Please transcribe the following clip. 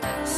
darkness.